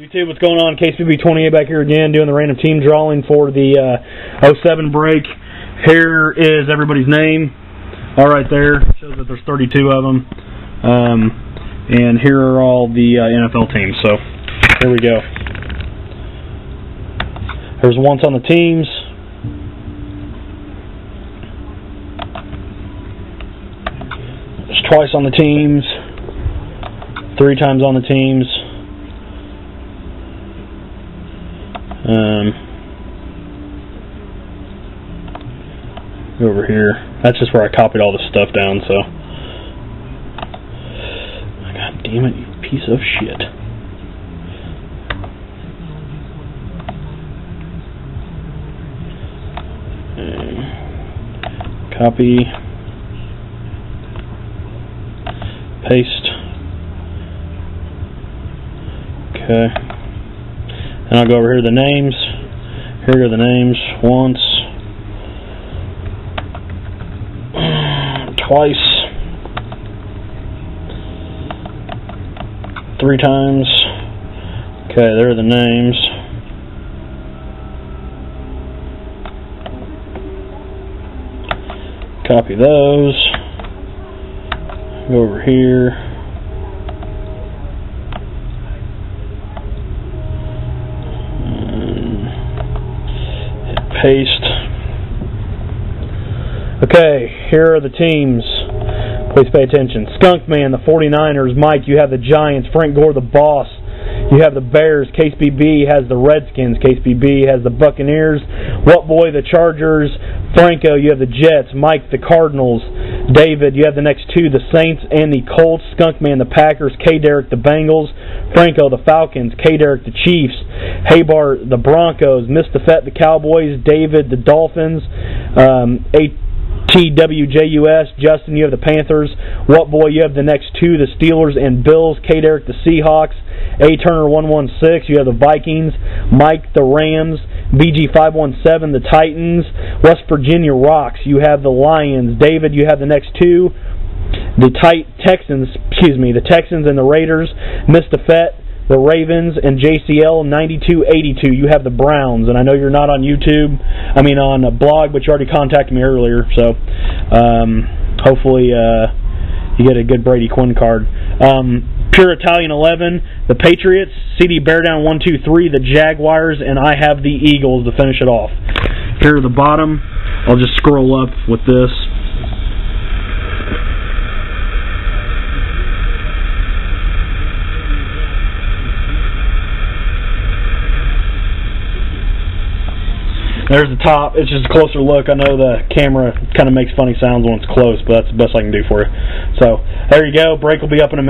YouTube, what's going on? KCB28 back here again, doing the random team drawing for the uh, 07 break. Here is everybody's name, all right there. Shows that there's 32 of them. Um, and here are all the uh, NFL teams. So here we go. There's once on the teams. There's twice on the teams. Three times on the teams. Um, over here. That's just where I copied all the stuff down, so. God damn it, you piece of shit. Copy. Paste. Okay. And I'll go over here to the names. Here are the names. Once. Twice. Three times. Okay, there are the names. Copy those. Go over here. Paste. Okay, here are the teams. Please pay attention. Skunk Man, the 49ers. Mike, you have the Giants. Frank Gore, the boss. You have the Bears. Case BB has the Redskins. Case BB has the Buccaneers. What Boy, the Chargers. Franco, you have the Jets. Mike, the Cardinals. David, you have the next two, the Saints and the Colts. Skunkman, the Packers. K. Derek, the Bengals. Franco, the Falcons. K. Derek, the Chiefs. Haybar, the Broncos. Mr. Mistafet, the Cowboys. David, the Dolphins. Um. Justin, you have the Panthers. What Boy, you have the next two, the Steelers and Bills. K. Derek, the Seahawks. A. Turner, 116. You have the Vikings. Mike, the Rams. BG 517, the Titans. West Virginia Rocks. You have the Lions. David, you have the next two. The tight Texans, excuse me, the Texans and the Raiders. Mistafet, the Ravens, and JCL 9282. You have the Browns, and I know you're not on YouTube. I mean on a blog, but you already contacted me earlier, so um, hopefully uh, you get a good Brady Quinn card. Um, Pure Italian 11, the Patriots, CD Bear Down 123, the Jaguars, and I have the Eagles to finish it off. Here at the bottom, I'll just scroll up with this. There's the top. It's just a closer look. I know the camera kind of makes funny sounds when it's close, but that's the best I can do for you. So there you go. Break will be up in a minute.